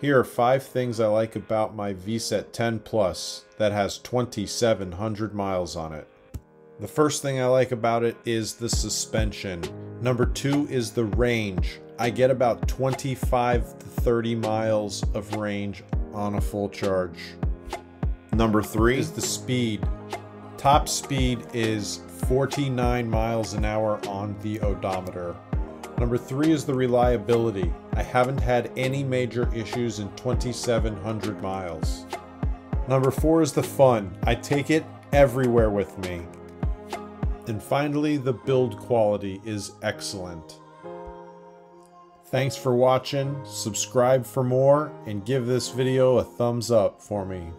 Here are 5 things I like about my VSETT 10 Plus that has 2700 miles on it. The first thing I like about it is the suspension. Number 2 is the range. I get about 25 to 30 miles of range on a full charge. Number 3 is the speed. Top speed is 49 miles an hour on the odometer. Number three is the reliability. I haven't had any major issues in 2,700 miles. Number four is the fun. I take it everywhere with me. And finally, the build quality is excellent. Thanks for watching, subscribe for more, and give this video a thumbs up for me.